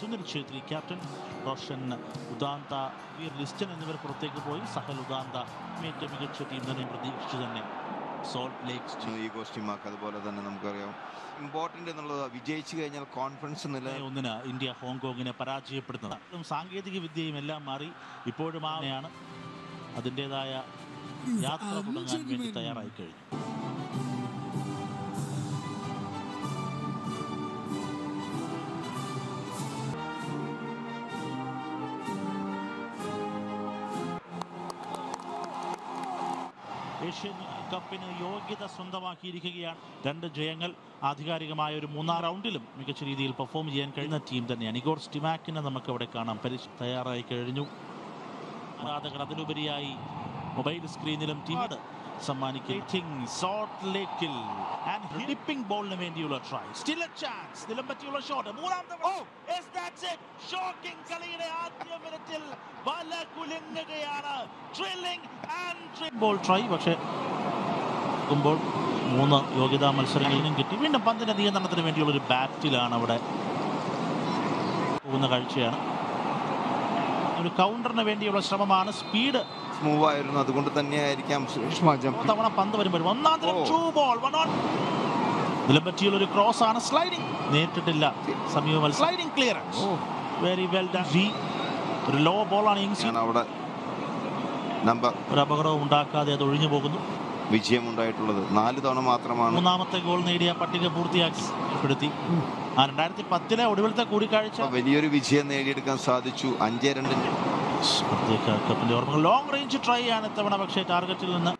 Sunil Chhetri captain Roshan Udanta Veer Liston എന്നിവർ പുറത്തേക്ക് പോയി. സഹൽ ഉദാന്ത ഏറ്റവും മികച്ച ടീം തന്നെ പ്രതീക്ഷിച്ചു തന്നെ. സോൾട്ട് ലേക്ക് ഈ കോസ്റ്റ്യൂമാക്ക് അതുപോലെ തന്നെ നമുക്കറിയാം. ഇമ്പോർട്ടന്റ് എന്നുള്ളത് വിജയിച്ചു കഴിഞ്ഞാൽ കോൺഫിഡൻസ് നില ഒന്നിന് ഇന്ത്യ ഹോങ്കോങ്ങിനെ പരാജയപ്പെടുന്നത് അതും സാങ്കേതിക വിദ്യയും എല്ലാം മാറി ഇപ്പോഴും ആണ് അതിന്റെതായ യാത്ര തുടങ്ങാൻ വേണ്ടി തയ്യാറായി കഴിഞ്ഞു. ഏഷ്യൻ കപ്പിന് യോഗ്യത സ്വന്തമാക്കിയിരിക്കുകയാണ്. രണ്ട് ജയങ്ങൾ ആധികാരികമായ ഒരു മൂന്നാം റൗണ്ടിലും മികച്ച രീതിയിൽ പെർഫോം ചെയ്യാൻ കഴിയുന്ന ടീം തന്നെയാണ്. ഇഗോർ സ്റ്റിമാക്കിനെ നമുക്ക് അവിടെ കാണാം. പരിശ തയ്യാറായി കഴിഞ്ഞു. ആരാധകർ അതിലുപരിയായി മൊബൈൽ സ്ക്രീനിലും ടീം സമ്മാനിക്കും സോട്ട് ലേക്കിൽ ആൻഡ് ഹിപ്പിംഗ് ബോളിന് വേണ്ടിയുള്ള ട്രൈ സ്റ്റിൽ എ ചാൻസ് നിലം പറ്റിയുള്ള ഷോട്ട് മൂന്നാം ഷോക്കിംഗ് കളിയുടെ ആദ്യ മിനിറ്റിൽ വല കുലുങ്ങുകയാണ്. ട്രില്ലിംഗ് ആൻഡ് ബോൾ ട്രൈ പക്ഷേ മൂന്ന് യോഗ്യതാ മത്സരങ്ങളിലും കിട്ടി. വീണ്ടും പന്തിന്റെ നിയന്ത്രണത്തിന് വേണ്ടിയുള്ള ഒരു ബാറ്റിലാണ് അവിടെ പോകുന്ന കാഴ്ചയാണ്. ഒരു കൗണ്ടറിന് വേണ്ടിയുള്ള ശ്രമമാണ്. സ്പീഡ് മൂവ് ആയിരുന്നു. അതുകൊണ്ട് തന്നെയായിരിക്കാം സുരേഷ് മാജം തവണ പന്ത് വരുമ്പോൾ ഒന്നാം ഒരു ക്രോസ് ആണ്. സ്ലൈഡിംഗ് നേരിട്ടിട്ടില്ല. സമീപ സ്ലൈഡിംഗ് ക്ലിയറൻസ് വെരി വെൽ ഒരു ലോ ബോളാണ് ആണ്. അവിടെ നമ്പർ ഒരു അപകടവും ഉണ്ടാക്കാതെ അത് ഒഴിഞ്ഞു പോകുന്നു. വിജയമുണ്ടായിട്ടുള്ളത്. നാല് തവണ മാത്രമാണ്. മൂന്നാമത്തെ ഗോൾ നേടിയ പട്ടിക പൂർത്തിയാക്കി. ആ രണ്ടായിരത്തി പത്തിലെ ഒടുവിലത്തെ കൂടിക്കാഴ്ച. വലിയൊരു വിജയം നേടിയെടുക്കാൻ സാധിച്ചു. അഞ്ചേ രണ്ടിന്റെ പ്രത്യേക കപ്പിന്റെ ഓർമ്മകൾ. ലോങ് റേഞ്ച് ട്രൈ ആണ് ഇത്തവണ. പക്ഷേ ടാർഗറ്റിൽ നിന്ന്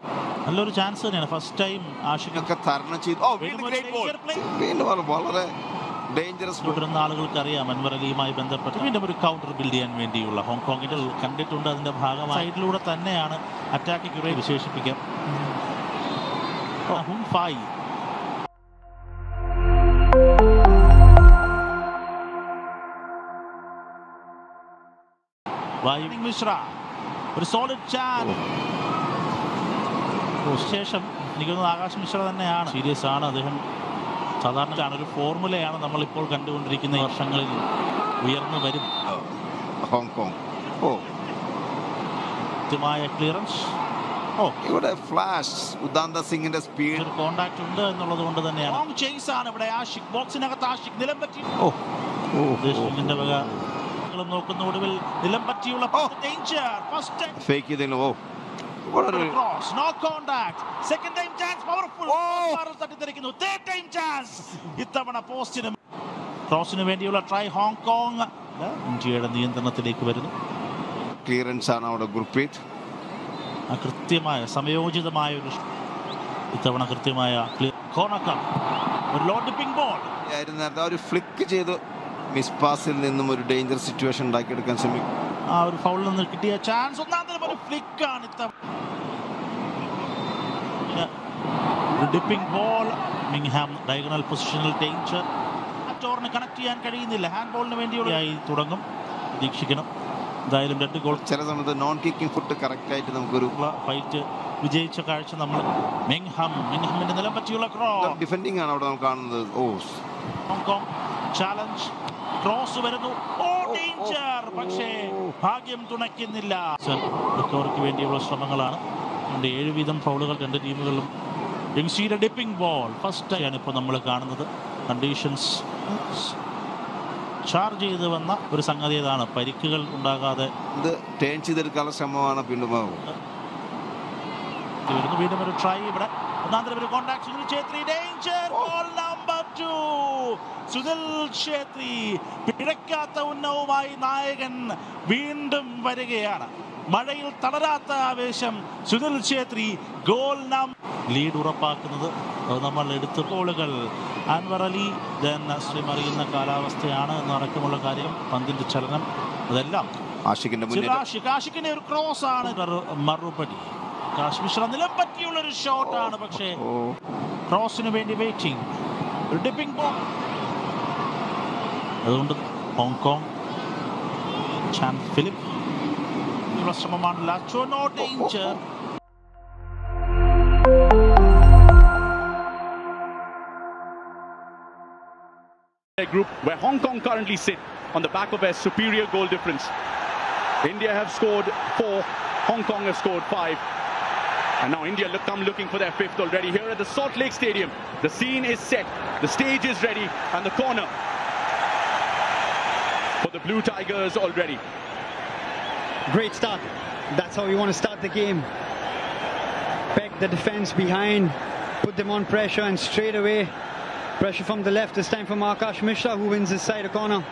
നല്ലൊരു ചാൻസ് തന്നെയാണ്. ഫസ്റ്റ് ടൈം ആഷിഖൊക്കെ തരണം ചെയ്തു. വീണ്ടും വളരെ- ഡേഞ്ചറസ് തുടരുന്ന ആളുകൾക്ക് അറിയാം അൻവർ അലിയുമായി ബന്ധപ്പെട്ട്. വീണ്ടും ഒരു കൗണ്ടർ ബിൽഡ് ചെയ്യാൻ വേണ്ടിയുള്ള ഹോങ്കോങ്ങിന്റെ കണ്ടിട്ടുണ്ട്. അതിന്റെ ഭാഗമായി സൈഡിലൂടെ തന്നെയാണ് അറ്റാക്ക് കുറെ വിശേഷിപ്പിക്കാം. ഫായി മിശ്ര ഒരു സോളിഡ് ശേഷം നിൽക്കുന്നത് ആകാശ് മിശ്ര തന്നെയാണ്. സീരിയസ് ആണ് അദ്ദേഹം. സാധാരണ ഒരു ഫോർമുലയാണ് നമ്മൾ ഇപ്പോൾ കണ്ടുകൊണ്ടിരിക്കുന്ന വർഷങ്ങളിൽ ഉയർന്നു വരും. Hong Kong. ഓ. കൃത്യമായ ക്ലിയറൻസ് ഓ. ഇവിടെ ഫ്ലാഷ് ഉദാന്ത സിംഗിന്റെ സ്പീഡ് കോണ്ടാക്ട് ഉണ്ട് എന്നുള്ളത് കൊണ്ട് തന്നെയാണ്. ചേസ് ആണ് ഇവിടെ ആഷിക്. ബോക്സിനകത്ത് ആഷിക്. നിലം പറ്റി ഓ. ഉദ്ദേശിക്കുന്നതിന്റെ വക ങ്ങളും നോക്കുന്ന ഒടുവിൽ നിലം പറ്റിയുള്ള ഫേക്ക് ചെയ്തെങ്കിലും ഓ. Cross no contact second time chance powerful. തട്ടിത്തെറിക്കുന്നു. Third time chance ഇത്തവണ പോസ്റ്റിനും ക്രോസിന് വേണ്ടിയുള്ള ട്രൈ ഹോങ്കോങ് ഇന്ത്യയുടെ നിയന്ത്രണത്തിലേക്ക് വരുന്നു. ക്ലിയറൻസ് ആണ് അവിടെ ഗുർപ്രീത് കൃത്യമായ സമയോചിതമായ ഒരു ഇത്തവണ കൃത്യമായ കോണക്ക ഒരു ലോ ഡിപ്പിംഗ് ബോൾ ഒരു ഫ്ലിക്ക് ചെയ്ത് മിസ് പാസിൽ നിന്നും ഒരു ഡേഞ്ചർ സിറ്റുവേഷൻ ഉണ്ടാക്കിയെടുക്കാൻ ശ്രമിക്കും. ആ ഒരു ഫൗളിൽ നിന്ന് കിട്ടിയ ചാൻസ് ഒന്നാം തരം ഒരു ഫ്ലിക്ക് ആണ് ഇത്തവണ ഡിപ്പിംഗ് ബോൾ മിങ്ഹാം ഡയഗണൽ പൊസിഷനിൽ ഡേഞ്ചർ ടോറിന് കണക്ട് ചെയ്യാൻ കഴിയുന്നില്ല. ഹാൻഡ് ബോളിന് വേണ്ടിയുള്ള ആയി തുടങ്ങും. പ്രതീക്ഷിക്കണം. എന്തായാലും രണ്ട് ഗോൾ ചില സമയത്ത് നോൺ കിക്കിംഗ് ഫുട്ട് കറക്റ്റ് ആയിട്ട് നമുക്കൊരു ഫൈറ്റ് വിജയിച്ച കാഴ്ച നമ്മൾ മിങ്ഹാം മിങ്ഹാമിന്റെ നിലം പറ്റിയുള്ള ക്രോസ് ഡിഫെൻഡിങ് ആണ് അവിടെ നമ്മൾ കാണുന്നത്. ഓ. ഹോങ്കോങ്. ചാലഞ്ച് ക്രോസ് വരുന്നു. ഓ ഡേഞ്ചർ പക്ഷേ ഭാഗ്യം തുണയ്ക്കുന്നില്ല. റിക്കവറിക്ക് വേണ്ടിയുള്ള ശ്രമങ്ങളാണ്. അതുകൊണ്ട് ഏഴ് വീതം ഫൗളുകൾ രണ്ട് ടീമുകളിലും യങ്സിയുടെ ഡിപ്പിംഗ് ബോൾ. ഫസ്റ്റ് ആണ് ഇപ്പോൾ നമ്മൾ കാണുന്നത്. കണ്ടീഷൻസ് ചാർജ് ചെയ്ത് വന്ന ഒരു സംഗതി ഇതാണ് പരിക്കുകൾ ഉണ്ടാകാതെ ഇത് ടേൺ ചെയ്തെടുക്കാനുള്ള ശ്രമമാണ് വീണ്ടും വീണ്ടും ഒരു ട്രൈ ഇവിടെ. ഒന്നാം തരം ഒരു contact Sunil Chhetri danger ball number two Sunil Chhetri പിഴക്കാത്ത ഉന്നവുമായി നായകൻ വീണ്ടും വരികയാണ്. മഴയിൽ തളരാത്ത ആവേശം സുനിൽ ഛേത്രി ഗോൾ നാം ലീഡ് ഉറപ്പാക്കുന്നത്. നമ്മൾ എടുത്ത ഗോളുകൾ അൻവർ അലി ദെൻ അസ്ലിം അറിയുന്ന കാലാവസ്ഥയാണ് എന്ന് എന്നടക്കമുള്ള കാര്യം. പന്തിന്റെ ചലനം അതെല്ലാം. ആഷിഖിന്റെ ആഷിഖ് ആഷിഖിന്റെ ഒരു ക്രോസ് ആണ്. ഒരു മറുപടി കാശ്മീർ നിലം പറ്റിയുള്ള ഒരു ഷോട്ട് ആണ് പക്ഷേ ഓ ക്രോസിന് വേണ്ടി വെയിറ്റിംഗ് ഒരു ഡിപ്പിംഗ് ബോൾ അതുകൊണ്ട് ഹോങ്കോങ് ചാൻ ഫിലിപ്പ് ഉള്ള ശ്രമമാണ് ലാച്ചോ no danger group where Hong Kong currently sit on the back of their superior goal difference. India have scored four, Hong Kong have scored five. And now India look, come looking for their fifth already here at the Salt Lake Stadium. The scene is set, the stage is ready, and the corner for the Blue Tigers already. Great start. That's how you want to start the game. Peg the defense behind, put them on pressure, and straight away, pressure from the left. This time for Markash Mishra, who wins his side a corner.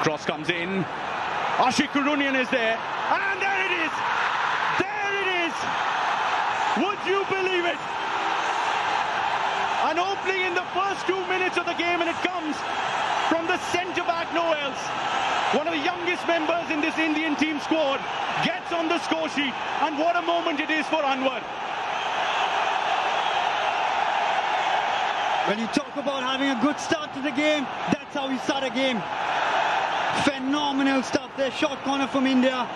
Cross comes in. Ashik Kurunian is there. And there it is. There it is. Would you believe it? An opening in the first two minutes of the game, and it comes from the centre back, no else. One of the youngest members in this Indian team squad gets on the score sheet, and what a moment it is for Anwar. When you talk about having a good start to the game, that's how you start a game. Phenomenal stuff there. Short corner from India.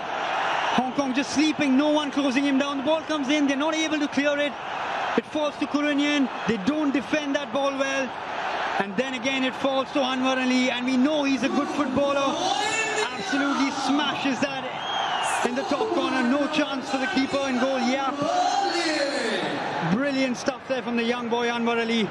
Hong Kong just sleeping, no one closing him down. The ball comes in, they're not able to clear it. It falls to Kurunian. They don't defend that ball well. And then again, it falls to Anwar Ali. And we know he's a good footballer. Absolutely smashes that in the top corner. No chance for the keeper in goal. Yeah. Brilliant stuff there from the young boy Anwar Ali.